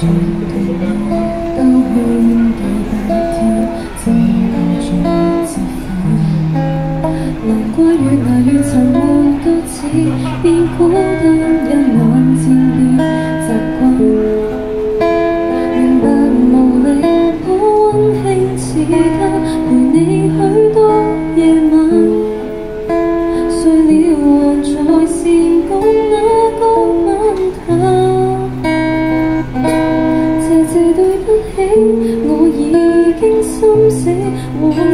chúng ta 我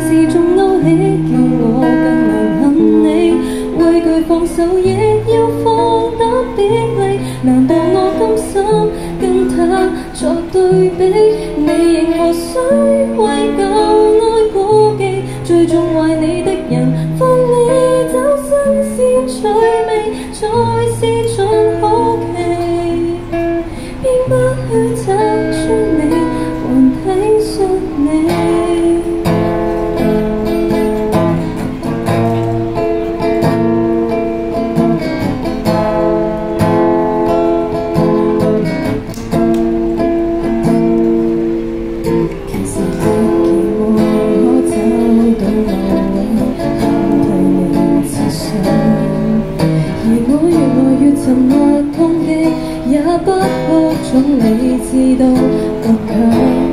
沉默痛极也不哭总理智到倔强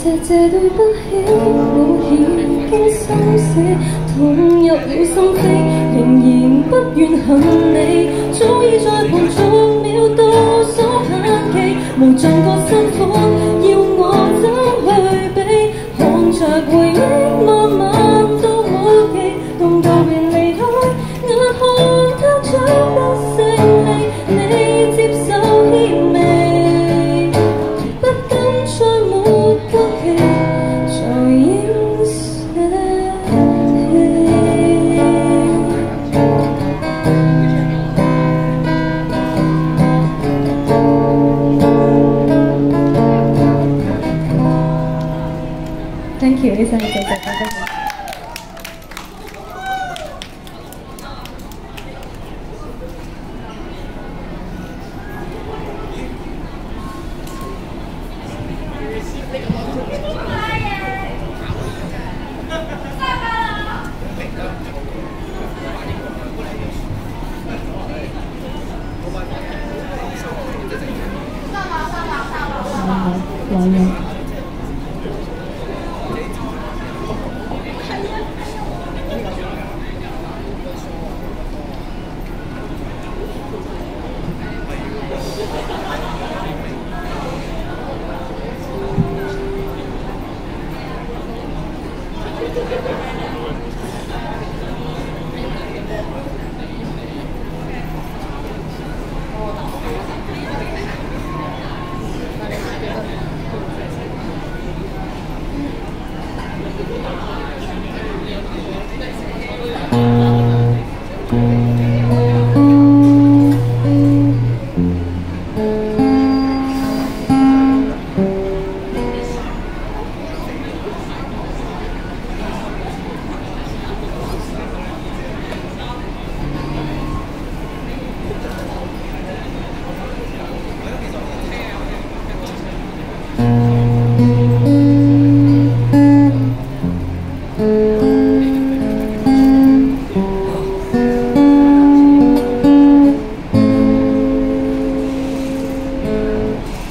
谢谢，对不起，我已经心死，痛入了心扉，仍然不愿恨你。早已在旁数秒到数下期，无尽个辛苦，要我怎去比？看着回忆。来源。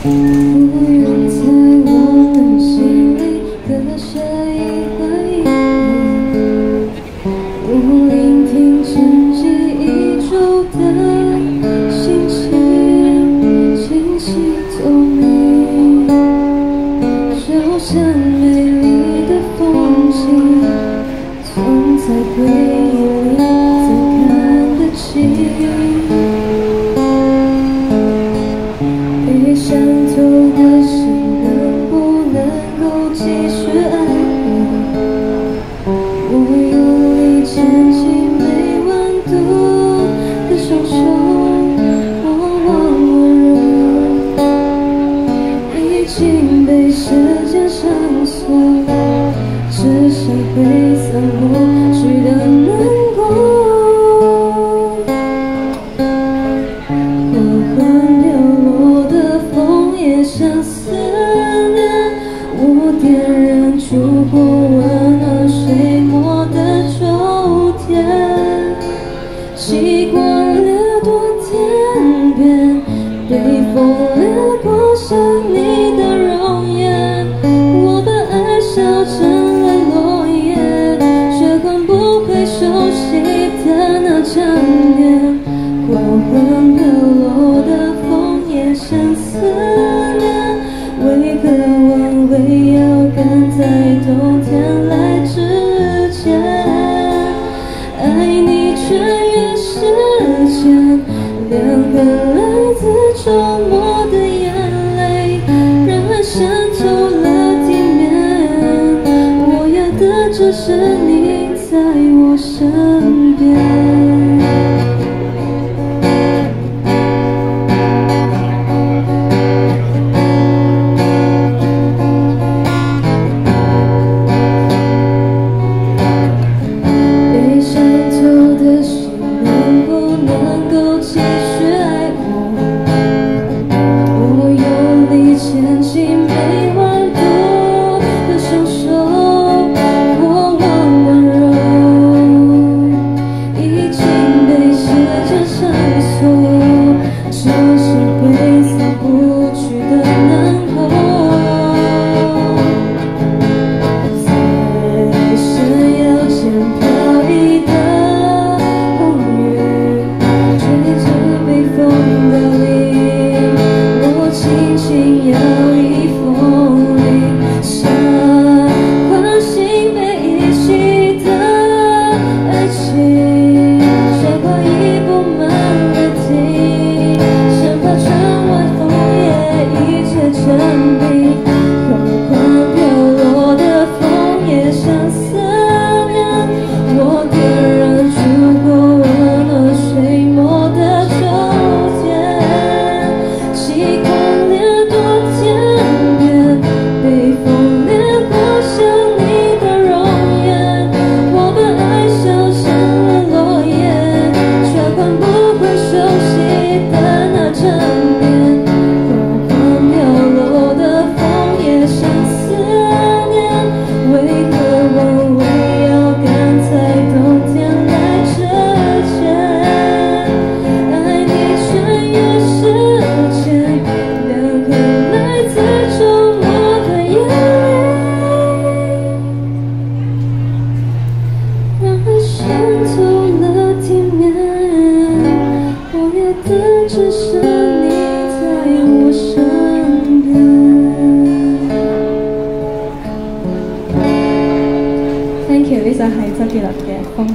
乌云在我的心里搁下一块阴影我聆听沉寂已久的心。情清晰透明就像的，只是你在我身边。这边的天空